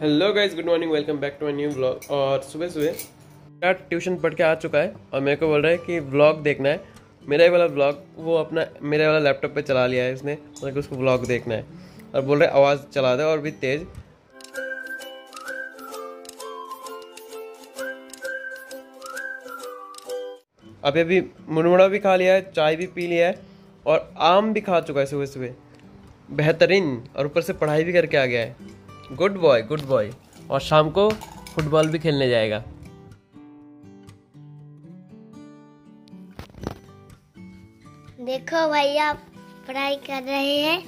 Hello guys good morning welcome back to my new blog और सुबह सुबह मेरा ट्यूशन पढ़ के आ चुका है और मेरे को बोल रहा है कि ब्लॉग देखना है। मेरा ही वाला ब्लॉग वो अपना, मेरे वाला लैपटॉप पे चला लिया है इसने मतलब उसको ब्लॉग देखना है। और बोल रहे आवाज़ चला दे और भी तेज़। अभी अभी मुरमुड़ा भी खा लिया है, चाय भी पी लिया है और आम भी खा चुका है सुबह सुबह। बेहतरीन और ऊपर से पढ़ाई भी करके आ गया है। गुड बॉय गुड बॉय और शाम को फुटबॉल भी खेलने जाएगा। देखो भैया पढ़ाई कर रहे हैं?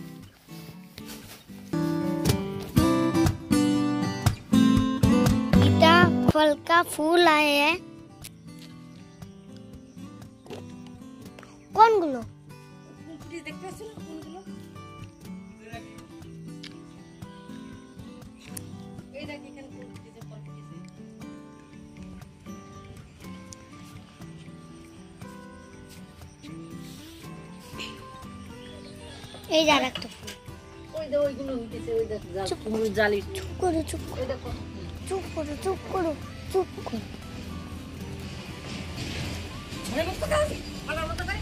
गीता फल का फूल आए हैं। कौन गुलो? এই যা রাখতো ওই দে ওইগুলো উঠেছে ওই দেখ যা জালি। চুপ করো চুপ করো। ওই দেখো। চুপ করো চুপ করো চুপ করো। মনে মতো কাজ আমার মতো করে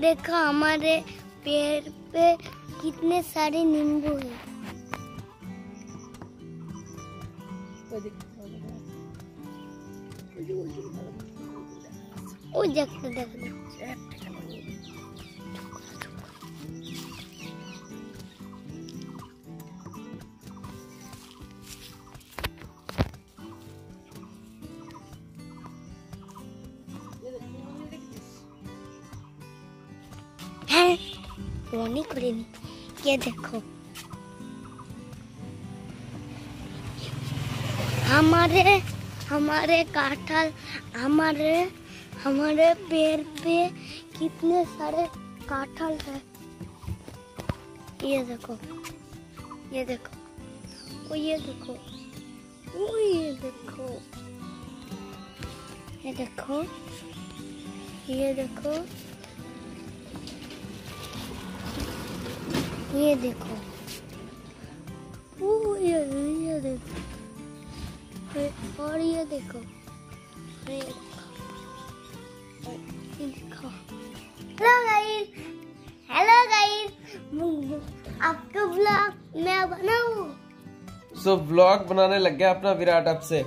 देखा हमारे पेड़ पे कितने सारे नींबू हैं। ओ देख देख देख होनी खुलेगी ये देखो। हमारे हमारे काठल, हमारे हमारे पेड़ पे कितने सारे काठल है। ये देखो ये देखो ओ ये देखो ओ ये देखो ये देखो ये देखो। ये देखो। ओ ये ये देखो। और ये देखो। ये देखो ये देखो। हेलो गाइस हेलो गाइस आपका ब्लॉग मैं बनाऊँ? सो ब्लॉग बनाने लग गया अपना विराट अब से।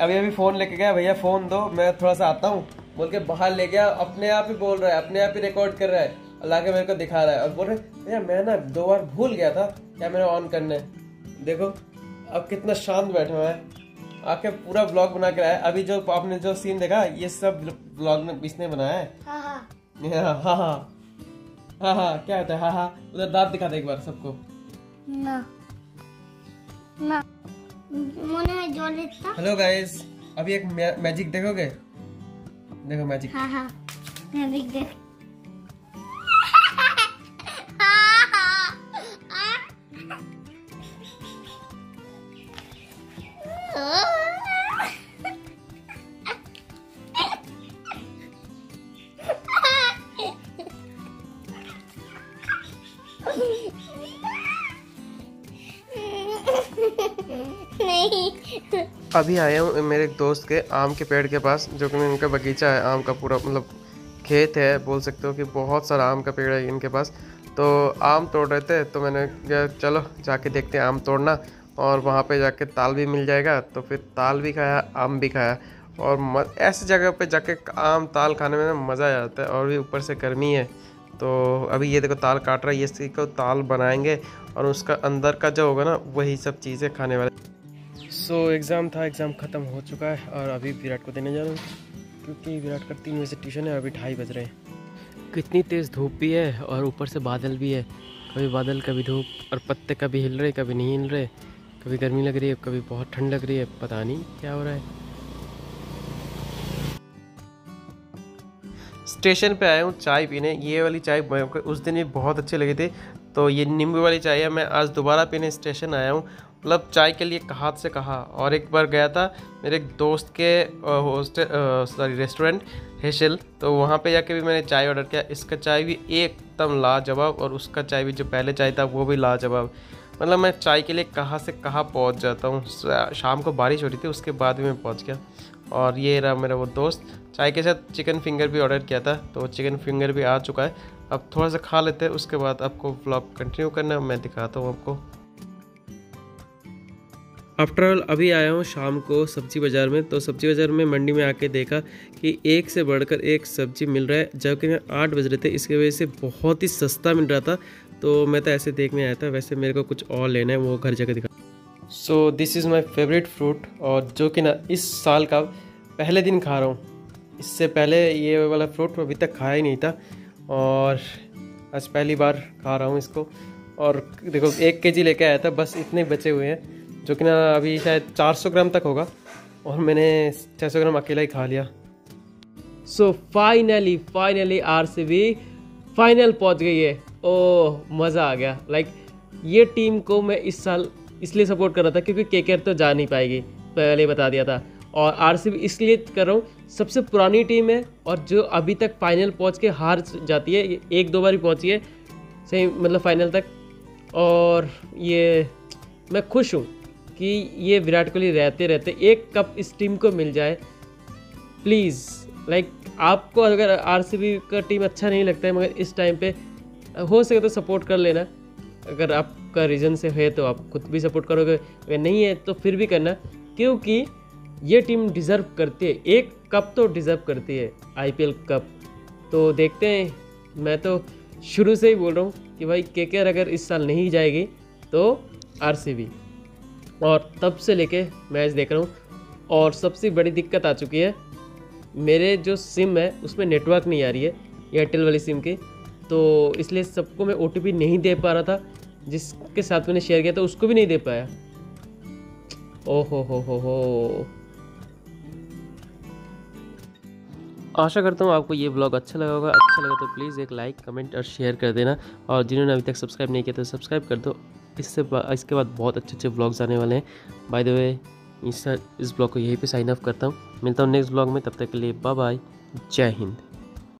अभी अभी फ़ोन लेके गया, भैया फ़ोन दो, मैं थोड़ा सा आता हूँ। बोल के बाहर ले गया, अपने आप ही बोल रहा है, अपने आप ही रिकॉर्ड कर रहा है। और लाके मेरे को दिखा रहा है और बोल रहे भैया मैं ना दो बार भूल गया था क्या ऑन करने। देखो अब कितना शांत बैठा हुआ है। आके पूरा ब्लॉग बना के आया अभी जो आपने जो सीन देखा ये सब ब्लॉग में इसने बनाया है। हाँ हाँ। हाँ हाँ हाँ। हाँ हाँ क्या होता है? हाँ हाँ उधर दांत दिखा दे एक बार सबको। ना। ना। हेलो गाइस अभी एक मैजिक देखोगे? देखो मैजिक हाँ हाँ। मैं देख। अभी आया हूँ मेरे एक दोस्त के, आम के पेड़ के पास, जो कि उनका बगीचा है, आम का पूरा मतलब खेत है, बोल सकते हो कि बहुत सारा आम का पेड़ है इनके पास। तो आम तोड़ रहे थे तो मैंने कहा, चलो, जाके देखते हैं आम तोड़ना। और वहाँ पे जाके ताल भी मिल जाएगा तो फिर ताल भी खाया आम भी खाया। और ऐसी जगह पे जाके आम ताल खाने में ना मज़ा आ जाता है और भी ऊपर से गर्मी है। तो अभी ये देखो ताल काट रहा है ये इसी को ताल बनाएँगे और उसका अंदर का जो होगा ना वही सब चीज़ें खाने वाले। सो so, एग्ज़ाम था एग्ज़ाम ख़त्म हो चुका है और अभी विराट को देने जा रहा हूँ क्योंकि विराट का तीन बजे से ट्यूशन है अभी ढाई बज रहे हैं। कितनी तेज़ धूप भी है और ऊपर से बादल भी है। कभी बादल कभी धूप और पत्ते कभी हिल रहे कभी नहीं हिल रहे। कभी गर्मी लग रही है, कभी बहुत ठंड लग रही है, पता नहीं क्या हो रहा है। स्टेशन पे आया हूँ चाय पीने, ये वाली चाय उस दिन भी बहुत अच्छी लगी थी। तो ये नींबू वाली चाय है, मैं आज दोबारा पीने स्टेशन आया हूँ। मतलब चाय के लिए कहा से कहा। और एक बार गया था मेरे एक दोस्त के सॉरी रेस्टोरेंट हेशल तो वहाँ पे जाके भी मैंने चाय ऑर्डर किया। इसका चाय भी एकदम लाजवाब और उसका चाय भी, जो पहले चाय था, वो भी लाजवाब। मतलब मैं चाय के लिए कहाँ से कहाँ पहुँच जाता हूँ? शाम को बारिश हो रही थी, उसके बाद भी मैं पहुँच गया। और ये रहा मेरा वो दोस्त। चाय के साथ चिकन फिंगर भी ऑर्डर किया था तो चिकन फिंगर भी आ चुका है। अब थोड़ा सा खा लेते हैं, उसके बाद आपको ब्लॉग कंटिन्यू करना, मैं दिखाता हूँ आपको। आफ्टर ऑल अभी आया हूँ शाम को सब्ज़ी बाज़ार में तो सब्ज़ी बाज़ार में मंडी में आके देखा कि एक से बढ़कर एक सब्ज़ी मिल रहा है, जबकि मैं आठ बज रहे थे, इसकी वजह से बहुत ही सस्ता मिल रहा था। तो मैं तो ऐसे देखने आया था, वैसे मेरे को कुछ और लेना है, वो घर जाकर दिखा। So this is my favourite fruit और जो कि ना इस साल का पहले दिन खा रहा हूँ। इससे पहले ये वाला फ्रूट अभी तक खाया ही नहीं था, और आज पहली बार खा रहा हूँ इसको। और देखो, एक के जी लेके आया था, बस इतने बचे हुए हैं। जो कि ना अभी शायद 400 ग्राम तक होगा और मैंने 600 ग्राम अकेला ही खा लिया। So finally finally R C B final पहुँच गई है। ओह मज़ा आ गया। लाइक like, ये टीम को मैं इस साल इसलिए सपोर्ट कर रहा था क्योंकि के तो जा नहीं पाएगी। पहले बता दिया था। और आरसीबी इसलिए कर रहा हूँ सबसे पुरानी टीम है और जो अभी तक फाइनल पहुँच के हार जाती है एक दो बार ही पहुँची है। सही मतलब फाइनल तक। और ये मैं खुश हूँ। कि ये विराट कोहली रहते रहते एक कप इस टीम को मिल जाए। प्लीज़ लाइक आपको अगर आरसीबी का टीम अच्छा नहीं लगता है, मगर इस टाइम पे, हो सके तो सपोर्ट कर लेना। अगर आपका रीज़न से है तो आप खुद भी सपोर्ट करोगे, अगर नहीं है तो फिर भी करना। क्योंकि ये टीम डिज़र्व करती है। एक कप तो डिज़र्व करती है आईपीएल कप। तो देखते हैं। मैं तो शुरू से ही बोल रहा हूँ कि भाई के अगर इस साल नहीं जाएगी तो आरसीबी और तब से लेके मैच देख रहा हूँ। और सबसे बड़ी दिक्कत आ चुकी है, मेरे जो सिम है, उसमें नेटवर्क नहीं आ रही है एयरटेल वाली सिम की। तो इसलिए सबको मैं ओटीपी नहीं दे पा रहा था, जिसके साथ मैंने शेयर किया था, उसको भी नहीं दे पाया। ओहो, हो हो हो। आशा करता हूँ आपको ये ब्लॉग अच्छा लगा होगा। अच्छा लगा तो प्लीज़ एक लाइक कमेंट और शेयर कर देना। और जिन्होंने अभी तक सब्सक्राइब नहीं किया तो सब्सक्राइब कर दो। इससे इसके बाद बहुत अच्छे अच्छे ब्लॉग्स आने वाले हैं। बाय द वे इस इस ब्लॉग को यहीं पे साइन अप करता हूँ। मिलता हूँ नेक्स्ट ब्लॉग में, तब तक के लिए बाय बाय जय हिंद।